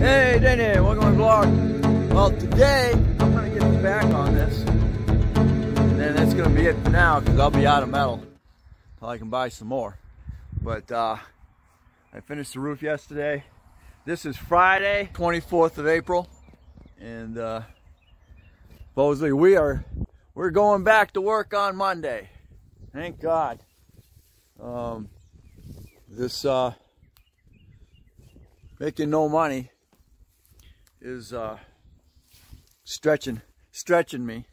Hey, Dana, welcome to my vlog. Well, today I'm gonna get back on this, and then that's gonna be it for now because I'll be out of metal I can buy some more. But uh, I finished the roof yesterday. This is Friday, 24th of April, and uh, supposedly we are we're going back to work on Monday. Thank God. Um, this uh, making no money is uh, stretching stretching me,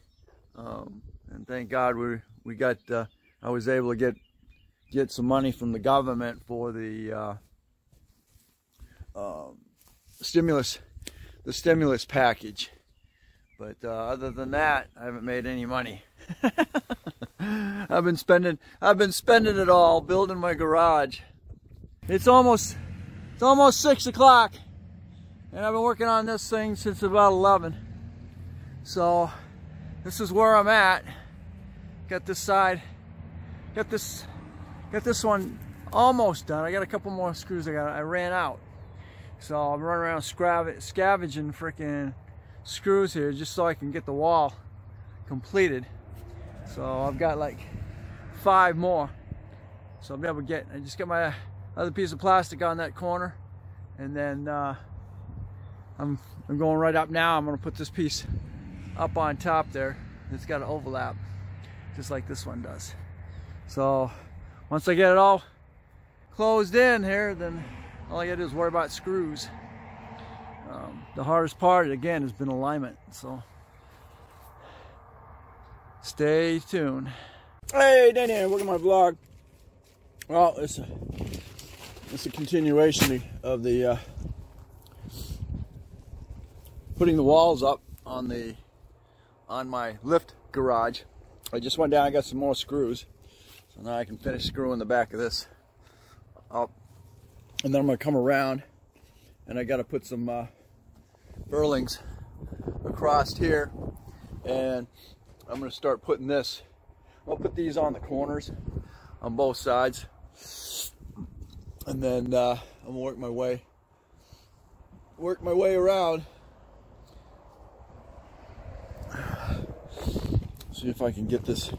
um, and thank God we we got uh, I was able to get get some money from the government for the uh, um, stimulus the stimulus package. But uh, other than that, I haven't made any money. I've been spending I've been spending it all building my garage. It's almost it's almost six o'clock and I've been working on this thing since about 11. So this is where I'm at. Got this side, got this, got this one almost done. I got a couple more screws I got, I ran out. So I'm running around scavenging freaking screws here just so I can get the wall completed. So I've got like five more. So I'll be able to get, I just got my other piece of plastic on that corner and then uh, I'm, I'm going right up now. I'm gonna put this piece up on top there. It's got an overlap, just like this one does. So once I get it all closed in here, then all I gotta do is worry about screws. Um, the hardest part, again, has been alignment. So stay tuned. Hey, Dana, welcome to my vlog. Well, it's a, it's a continuation of the uh, putting the walls up on the on my lift garage. I just went down I got some more screws. So now I can finish screwing the back of this up. And then I'm gonna come around and I gotta put some uh, purlins across here and I'm gonna start putting this. I'll put these on the corners on both sides and then uh, I'm gonna work my way work my way around See if I can get this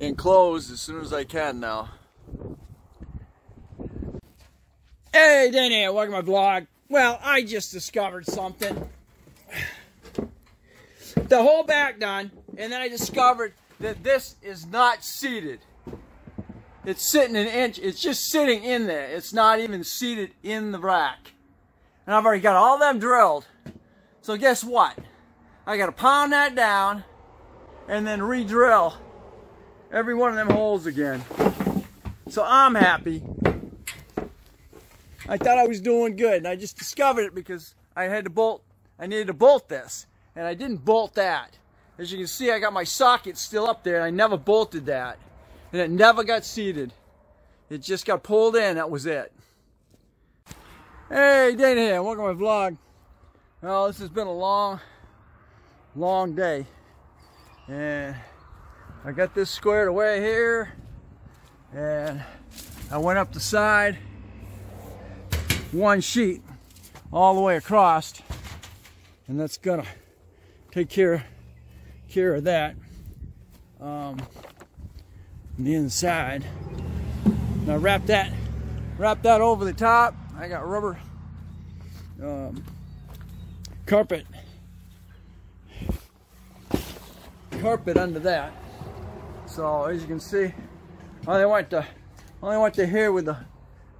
enclosed as soon as I can now. Hey Dana, welcome to my vlog. Well, I just discovered something. The whole back done, and then I discovered that this is not seated. It's sitting an inch, it's just sitting in there. It's not even seated in the rack. And I've already got all them drilled. So guess what? I gotta pound that down and then re-drill every one of them holes again. So I'm happy. I thought I was doing good and I just discovered it because I had to bolt, I needed to bolt this and I didn't bolt that. As you can see, I got my socket still up there and I never bolted that. And it never got seated. It just got pulled in, that was it. Hey, Dana here, welcome to my vlog. Well, this has been a long, long day and I got this squared away here. And I went up the side. One sheet all the way across. And that's gonna take care care of that. Um, the inside. Now wrap that wrap that over the top. I got rubber um, carpet carpet under that. So as you can see, I only went to only went to here with the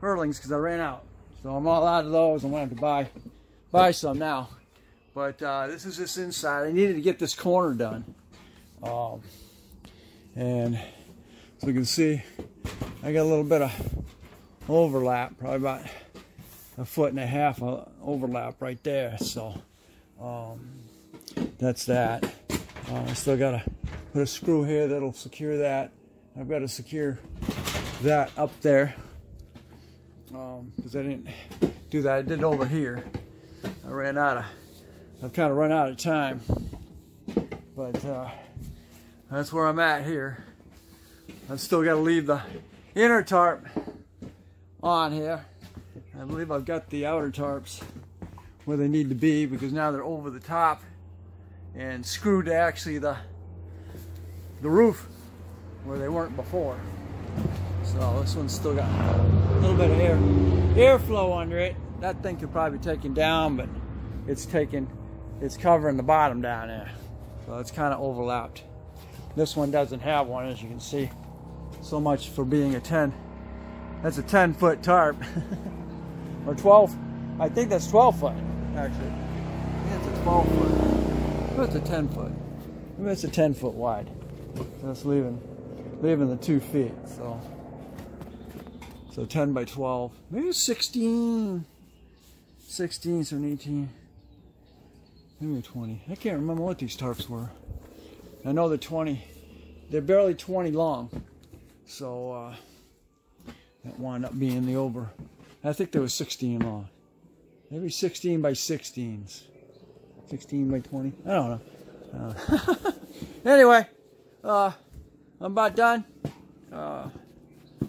purlins because I ran out. So I'm all out of those. I'm gonna have to buy buy some now. But uh, this is this inside. I needed to get this corner done. Um, and as you can see, I got a little bit of overlap, probably about a foot and a half of overlap right there. So um, that's that. Uh, I still got to put a screw here that'll secure that. I've got to secure that up there because um, I didn't do that. I did over here. I ran out of, I've kind of run out of time. But uh, that's where I'm at here. I've still got to leave the inner tarp on here. I believe I've got the outer tarps where they need to be because now they're over the top and screwed actually the the roof where they weren't before. So this one's still got a little bit of air airflow under it. That thing could probably be taken down, but it's taking it's covering the bottom down there. So it's kind of overlapped. This one doesn't have one, as you can see. So much for being a 10. That's a 10 foot tarp. or 12. I think that's 12 foot, actually. It's a 12 foot. It's a 10 foot. Maybe it's a 10 foot wide. That's leaving leaving the two feet. So so 10 by 12. Maybe 16. 16, 17, 18. Maybe 20. I can't remember what these tarps were. I know they're 20. They're barely 20 long. So uh, that wound up being the over. I think there was 16 long. Maybe 16 by 16s. 16 by 20. I don't know. Uh, anyway, uh, I'm about done. Uh,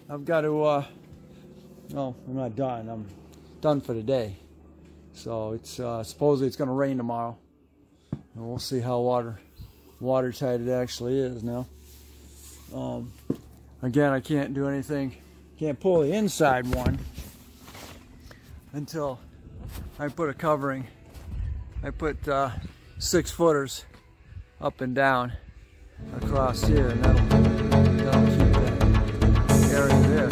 I've got to, uh, no, I'm not done. I'm done for the day. So it's uh, supposedly it's going to rain tomorrow. And we'll see how water watertight it actually is now. Um, again, I can't do anything. Can't pull the inside one until I put a covering. I put uh, six footers up and down across here, and that'll, that'll keep that area there.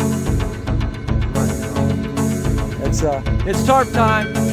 Know, it's uh, it's tarp time.